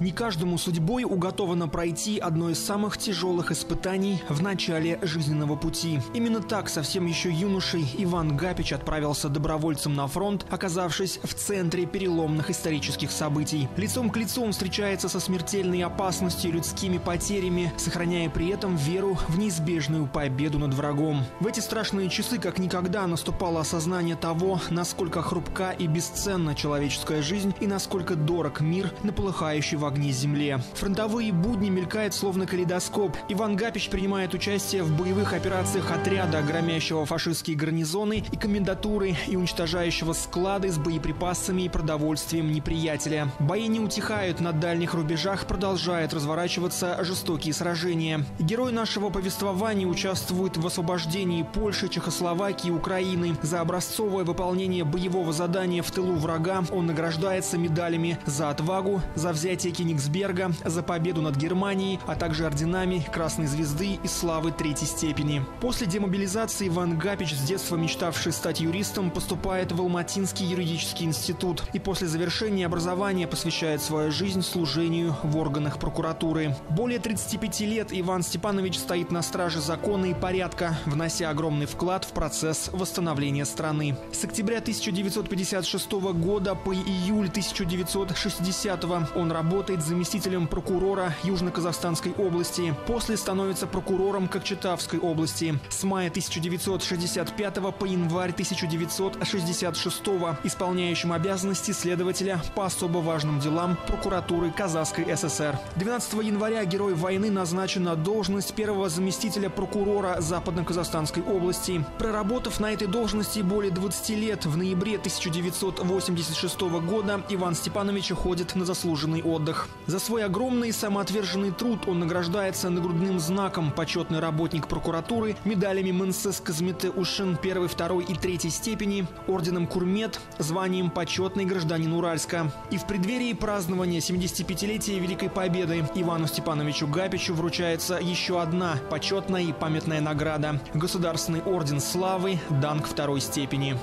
Не каждому судьбой уготовано пройти одно из самых тяжелых испытаний в начале жизненного пути. Именно так совсем еще юношей Иван Гапич отправился добровольцем на фронт, оказавшись в центре переломных исторических событий. Лицом к лицу он встречается со смертельной опасностью и людскими потерями, сохраняя при этом веру в неизбежную победу над врагом. В эти страшные часы как никогда наступало осознание того, насколько хрупка и бесценна человеческая жизнь и насколько дорог мир на полыхающей в огне земле. Фронтовые будни мелькают словно калейдоскоп. Иван Гапич принимает участие в боевых операциях отряда, громящего фашистские гарнизоны и комендатуры и уничтожающего склады с боеприпасами и продовольствием неприятеля. Бои не утихают, на дальних рубежах продолжают разворачиваться жестокие сражения. Герой нашего повествования участвует в освобождении Польши, Чехословакии Украины. За образцовое выполнение боевого задания в тылу врага он награждается медалями за отвагу, за взятие Кенигсберга, за победу над Германией, а также орденами Красной Звезды и Славы Третьей степени. После демобилизации Иван Гапич, с детства мечтавший стать юристом, поступает в Алматинский юридический институт и после завершения образования посвящает свою жизнь служению в органах прокуратуры. Более 35 лет Иван Степанович стоит на страже закона и порядка, внося огромный вклад в процесс восстановления страны. С октября 1956 года по июль 1960 он работает заместителем прокурора Южно-Казахстанской области. После становится прокурором Кокчетавской области. С мая 1965 по январь 1966 исполняющим обязанности следователя по особо важным делам прокуратуры Казахской ССР. 12 января герой войны назначен на должность первого заместителя прокурора Западно-Казахстанской области. Проработав на этой должности более 20 лет, в ноябре 1986 года Иван Степанович уходит на заслуженный отдых. За свой огромный и самоотверженный труд он награждается нагрудным знаком почетный работник прокуратуры, медалями МНСС Казмете Ушин 1, 2 и 3 степени, орденом Курмет, званием почетный гражданин Уральска. И в преддверии празднования 75-летия Великой Победы Ивану Степановичу Гапичу вручается еще одна почетная и памятная награда – Государственный орден славы Данг второй степени.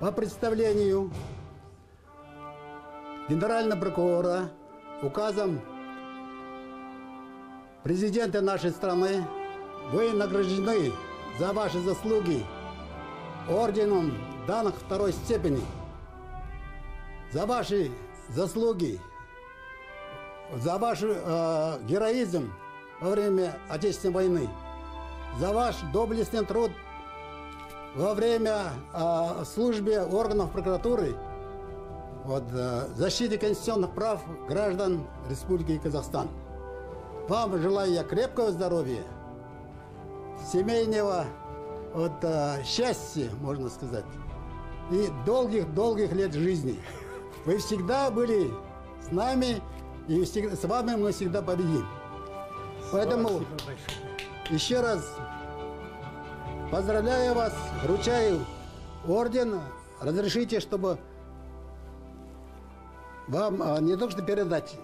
По представлению генерального прокурора указом президента нашей страны вы награждены за ваши заслуги орденом данных второй степени. За ваши заслуги, за ваш э, героизм во время Отечественной войны, за ваш доблестный труд во время э, службы органов прокуратуры вот, э, защите конституционных прав граждан Республики Казахстан. Вам желаю я крепкого здоровья, семейного вот, э, счастья, можно сказать, и долгих-долгих лет жизни. Вы всегда были с нами, и всегда, с вами мы всегда победим. Поэтому еще раз поздравляю вас, вручаю орден. Разрешите, чтобы вам а, не только что передать,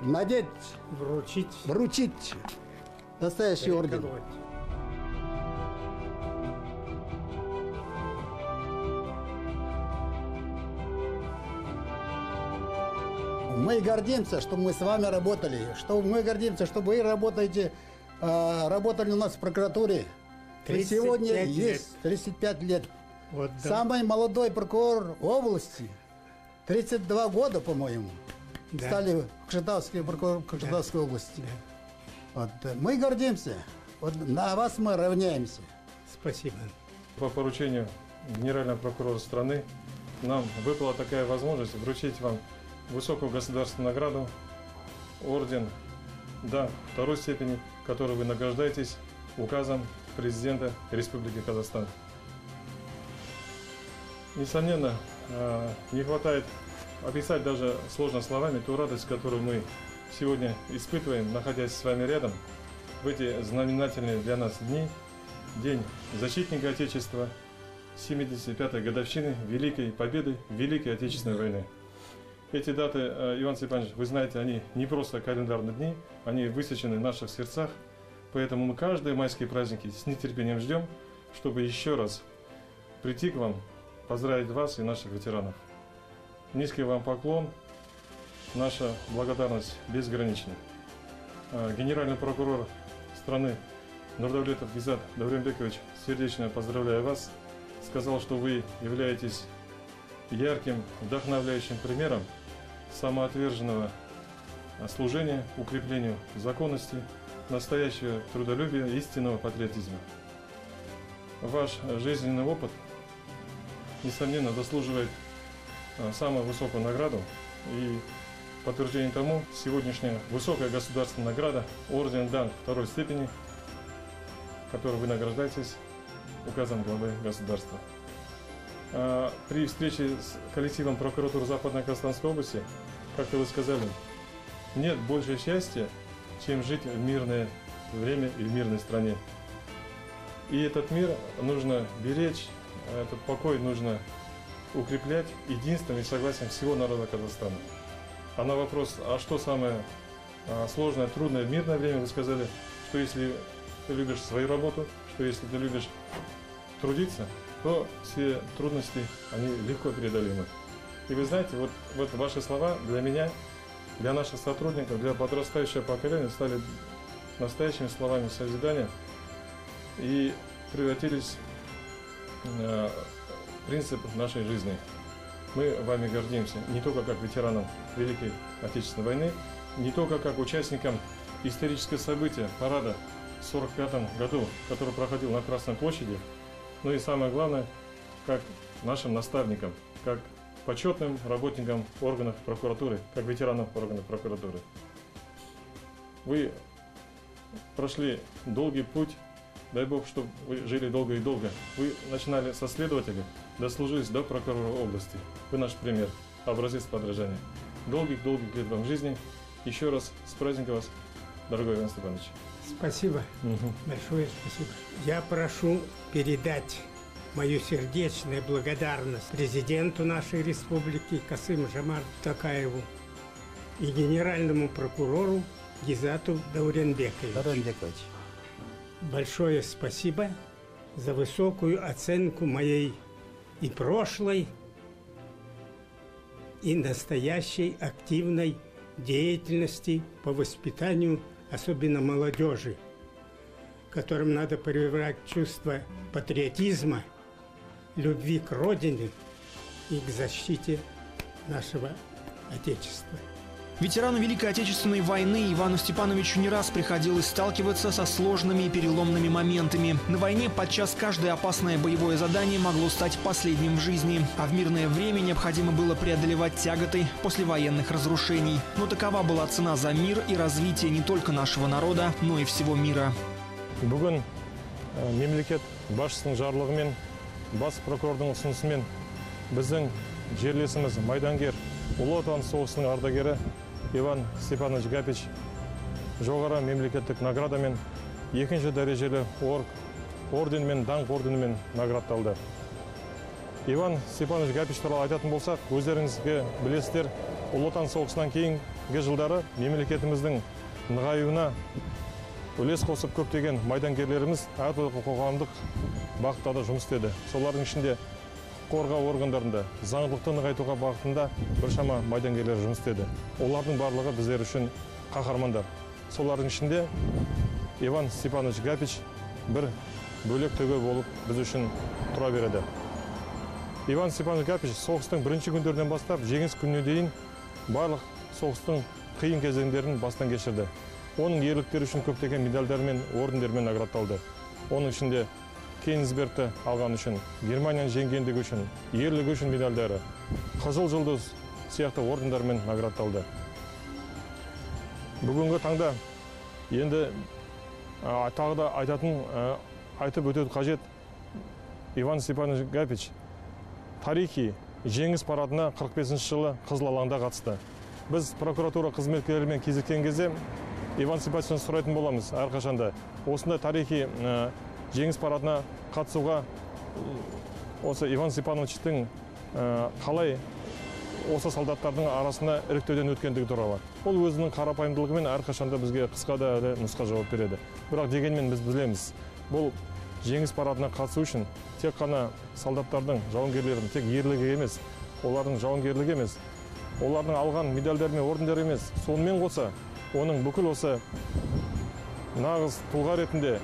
надеть, вручить, вручить настоящий орден. Мы гордимся, что мы с вами работали, что мы гордимся, что вы работаете, э, работали у нас в прокуратуре. Вы сегодня лет. есть 35 лет. Вот, да. Самый молодой прокурор области. 32 года, по-моему, Да. стали в Кокшетавской, прокурор Кокшетавской области. Вот, э, мы гордимся. Вот на вас мы равняемся. Спасибо. По поручению генерального прокурора страны нам выпала такая возможность вручить вам высокую государственную награду, орден, да, второй степени, которой вы награждаетесь указом президента Республики Казахстан. Несомненно, э, не хватает описать даже сложно словами ту радость, которую мы сегодня испытываем, находясь с вами рядом в эти знаменательные для нас дни, День защитника Отечества, 75-й годовщины Великой Победы Великой Отечественной войны. Эти даты, э, Иван Степанович, вы знаете, они не просто календарные дни, они высечены в наших сердцах, поэтому мы каждые майские праздники с нетерпением ждем, чтобы еще раз прийти к вам, поздравить вас и наших ветеранов. Низкий вам поклон, наша благодарность безгранична. А, Генеральный прокурор страны Нурдавлетов Гизат Даврембекович, сердечно поздравляю вас, сказал, что вы являетесь ярким, вдохновляющим примером самоотверженного служения, укреплению законности, настоящего трудолюбия, истинного патриотизма. Ваш жизненный опыт, несомненно, заслуживает а, самую высокую награду и подтверждение тому сегодняшняя высокая государственная награда Орден Дан второй степени, которой вы награждаетесь указом главы государства. А, При встрече с коллективом прокуратуры Западной Казахстанской области, как-то вы сказали, нет больше счастья, чем жить в мирное время и в мирной стране. И этот мир нужно беречь, этот покой нужно укреплять единством и согласием всего народа Казахстана. А на вопрос, а что самое а, сложное, трудное в мирное время, вы сказали, что если ты любишь свою работу, что если ты любишь трудиться, то все трудности, они легко преодолимы. И вы знаете, вот, вот ваши слова для меня, для наших сотрудников, для подрастающего поколения стали настоящими словами созидания и превратились принцип нашей жизни. Мы вами гордимся не только как ветеранам Великой Отечественной войны, не только как участникам исторического события, парада в 1945 году, который проходил на Красной площади, но и самое главное, как нашим наставникам, как почетным работникам органов прокуратуры, как ветеранам органов прокуратуры. Вы прошли долгий путь, дай Бог, чтобы вы жили долго и долго. Вы начинали со следователя, дослужились до прокурора области. Вы наш пример, образец подражания. Долгих-долгих лет вам жизни. Еще раз с праздником вас, дорогой Иван Степанович. Спасибо. Большое спасибо. Я прошу передать мою сердечную благодарность президенту нашей республики Касым Жамар Такаеву и генеральному прокурору Гизату Дауренбековичу. Даренбекович. Большое спасибо за высокую оценку моей и прошлой, и настоящей активной деятельности по воспитанию, особенно молодежи, которым надо прививать чувство патриотизма, любви к Родине и к защите нашего Отечества. Ветерану Великой Отечественной войны Ивану Степановичу не раз приходилось сталкиваться со сложными и переломными моментами. На войне подчас каждое опасное боевое задание могло стать последним в жизни, а в мирное время необходимо было преодолевать тяготы послевоенных разрушений. Но такова была цена за мир и развитие не только нашего народа, но и всего мира. Бүгін ә, мемлекет басшысының жарлығымен, бас прокурордың ұсынысымен біздің жерлесіміз майдангер Ұлы Отан соғысының ардагері Иван Степанович Гапич жоғары мемлекеттік наградамен екінші дәрежелі орг, орденімен, даңқ орденімен наградталды. Иван Степанович Гапич туралы айтатын болсақ, өздеріңізге білесіздер, Ұлы Отан соғысынан кейінгі жылдары мемлекетіміздің нығаюына үлес қосып көптеген майдангерлеріміз әртүрлі қоғамдық бағыттарда жұмыс істеді солардың ішінде құқық қорғау органдарында заңдылықты нығайтуға бағытында біршама майдангерлер жұмыс істеді. Олардың барлығы біздер үшін қаһармандар. Солардың ішінде иван степанович гапич бір бөлек төбе болып біз үшін тұра береді. Иван степанович гапич соғыстың бірінші күндерінен бастап жеңіс күніне дейін барлық соғыстың қиын кезеңдерін бастан кешірді. Оның ерліктері үшін көптеген медальдармен ордендермен наградталды. Оның ішінде кейнсбергті алған үшін германияны жеңгендігі үшін ерлігі үшін медальдары қызыл жұлдыз сияқты ордендармен наградталды бүгінгі таңда енді а, тағы да айтатын айтып өтуді қажет иван степанович гапич тарихи жеңіс парадына 45 жылы қызыл алаңда қатысты біз прокуратура қызметкерлерімен кездескен кезде иван степановичтен сұрайтын боламыз әрқашанда осындай тарихи ә, жеңіс парадына қатысуға осы иван степановичтің қалай осы солдаттардың арасына іріктеуден өткендігі туралы. Ол өзінің қарапайымдылығымен әрқашанда бізге қысқа да әрі нұсқа жауап береді. Бірақ дегенмен біз білеміз бұл жеңіс парадына қатысу үшін тек қана солдаттардың жауынгерлердің тек ерлігі емес олардың жауынгерлігі емес олардың алған медальдер мен орындар емес. Сонымен қоса оның бүкіл осы нағыз тұлға ретінде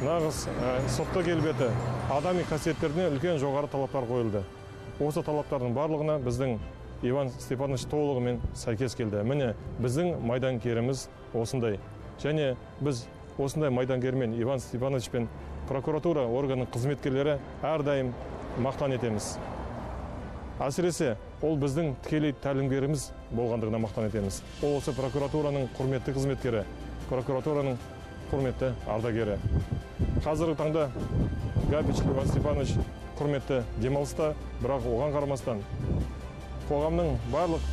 нағыз сыртқы келбеті адами қасиеттеріне үлкен жоғары талаптар қойылды. Осы талаптардың барлығына біздің иван степанович толығымен сәйкес келді. Міне біздің майдангеріміз осындай. Және біз осындай майдангермен иван степанович пен прокуратура органының қызметкерлері әрдайым мақтан етеміз. Әсіресе ол біздің тікелей тәлімгеріміз болғандығына мақтан етеміз. Ол осы прокуратураның құрметті қызметкері прокуратураның құрметті ардагері. Қазіргі таңда габич иван степанович құрметті демалыста бірақ оған қарамастан қоғамның барлық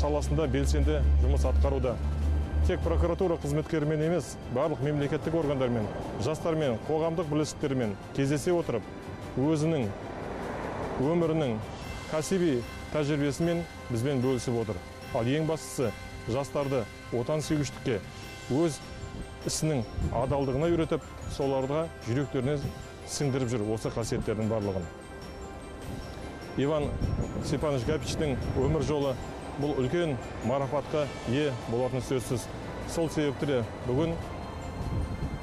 саласында белсенді жұмыс атқаруда. Тек прокуратура қызметкерімен емес барлық мемлекеттік органдармен жастармен қоғамдық бірлестіктермен кездесе отырып өзінің өмірінің кәсіби тәжірибесімен бізбен бөлісіп отыр. Ал ең бастысы жастарды отансүйгіштікке өз ісінің адалдығына үйретіп соларға жүректеріне сіңдіріп жүр осы қасиеттердің барлығын. Иван степанович гапичтің өмір жолы бұл үлкен марапатқа ие болатыны сөзсіз. Сол себепті де бүгін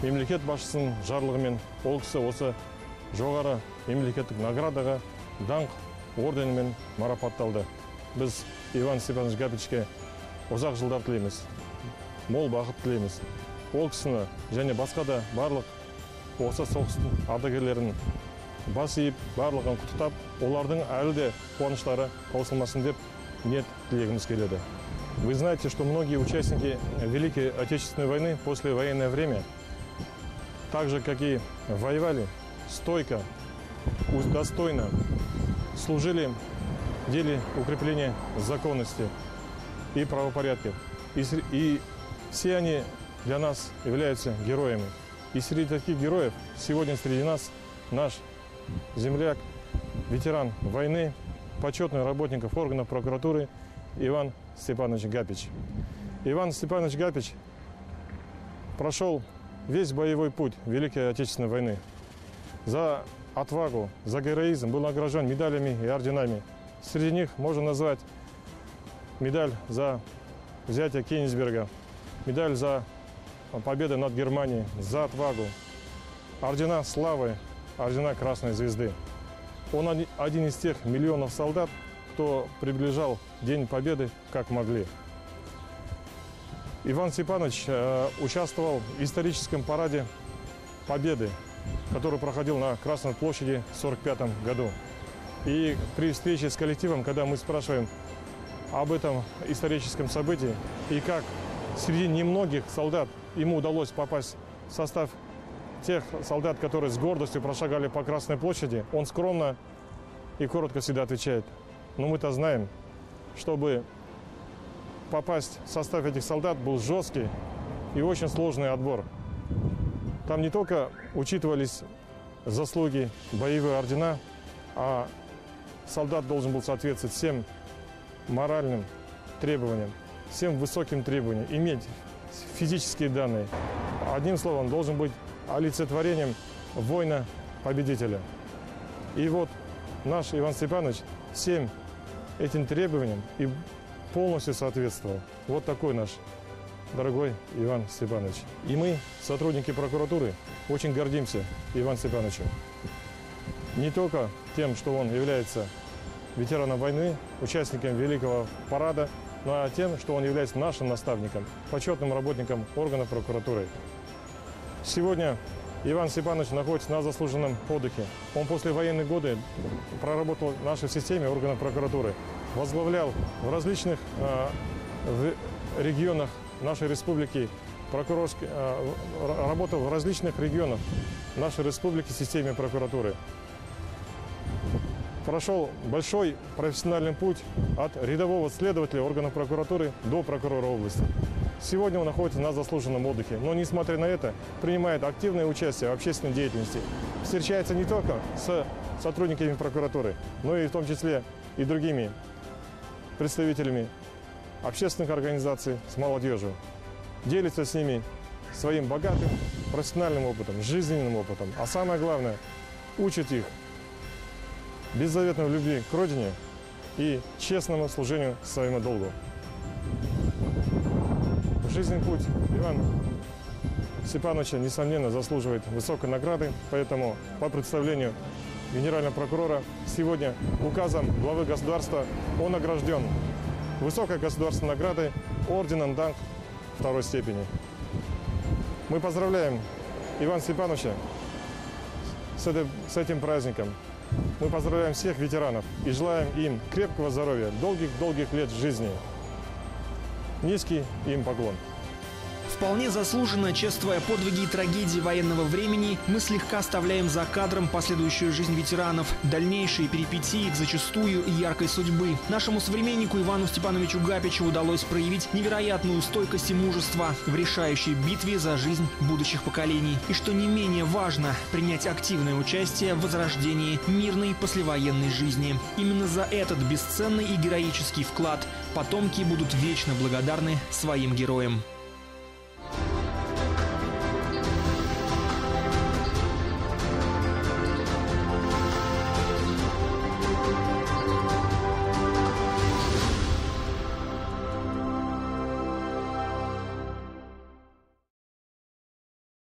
мемлекет басшысының жарлығымен ол кісі осы жоғары мемлекеттік наградаға даңқ орденімен марапатталды. Біз иван степанович гапичке ұзақ жылдар тілейміз мол бақыт тілейміз. ол кісіні және басқа да барлық осы соғыстың ардагерлерін бас иіп барлығын құттықтап олардың әлі де қуаныштары таусылмасын деп ниет тілегіміз келеді вы знаете что многие участники великой отечественной войны после военное время так же как и воевали стойко достойно служили в деле укрепления законности и правопорядка и, и все они для нас являются героями. И среди таких героев сегодня среди нас наш земляк, ветеран войны, почетный работников органов прокуратуры Иван Степанович Гапич. Иван Степанович Гапич прошел весь боевой путь Великой Отечественной войны. За отвагу, за героизм был награжден медалями и орденами. Среди них можно назвать медаль за взятие Кенигсберга, медаль за победы над Германией, за отвагу, ордена славы, ордена Красной Звезды. Он один из тех миллионов солдат, кто приближал День Победы как могли. Иван Степанович э, участвовал в историческом параде Победы, который проходил на Красной площади в 1945 году. И при встрече с коллективом, когда мы спрашиваем об этом историческом событии и как среди немногих солдат ему удалось попасть в состав тех солдат, которые с гордостью прошагали по Красной площади, он скромно и коротко всегда отвечает. Но мы-то знаем, чтобы попасть в состав этих солдат был жесткий и очень сложный отбор. Там не только учитывались заслуги, боевые ордена, а солдат должен был соответствовать всем моральным требованиям, всем высоким требованиям, иметь физические данные. Одним словом, должен быть олицетворением воина-победителя. И вот наш Иван Степанович всем этим требованиям и полностью соответствовал. Вот такой наш дорогой Иван Степанович. И мы, сотрудники прокуратуры, очень гордимся Иван Степановичем. Не только тем, что он является ветераном войны, участником Великого парада, а тем, что он является нашим наставником, почетным работником органов прокуратуры. Сегодня Иван Степанович находится на заслуженном отдыхе. Он после военных годы проработал в нашей системе органов прокуратуры, возглавлял в различных э, в регионах нашей республики прокурорский, э, работал в различных регионах нашей республики в системе прокуратуры прошел большой профессиональный путь от рядового следователя органов прокуратуры до прокурора области. Сегодня он находится на заслуженном отдыхе, но, несмотря на это, принимает активное участие в общественной деятельности. Встречается не только с сотрудниками прокуратуры, но и в том числе и другими представителями общественных организаций с молодежью. Делится с ними своим богатым профессиональным опытом, жизненным опытом. А самое главное, учит их беззаветной любви к родине и честному служению своему долгу. Жизненный путь Ивана Степановича, несомненно, заслуживает высокой награды, поэтому по представлению генерального прокурора сегодня указом главы государства он награжден высокой государственной наградой орденом Данг второй степени. Мы поздравляем Ивана Степановича с этим, с этим праздником. Мы поздравляем всех ветеранов и желаем им крепкого здоровья, долгих-долгих лет жизни. Низкий им поклон. Вполне заслуженно, чествуя подвиги и трагедии военного времени, мы слегка оставляем за кадром последующую жизнь ветеранов, дальнейшие перипетии их зачастую яркой судьбы. Нашему современнику Ивану Степановичу Гапичу удалось проявить невероятную стойкость и мужество в решающей битве за жизнь будущих поколений. И что не менее важно, принять активное участие в возрождении мирной послевоенной жизни. Именно за этот бесценный и героический вклад потомки будут вечно благодарны своим героям.